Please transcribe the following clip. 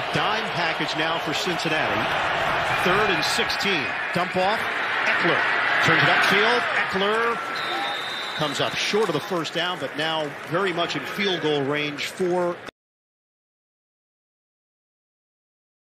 a dime package now for Cincinnati. Third and 16. Dump off. Ekeler turns it upfield. Ekeler comes up short of the first down, but now very much in field goal range for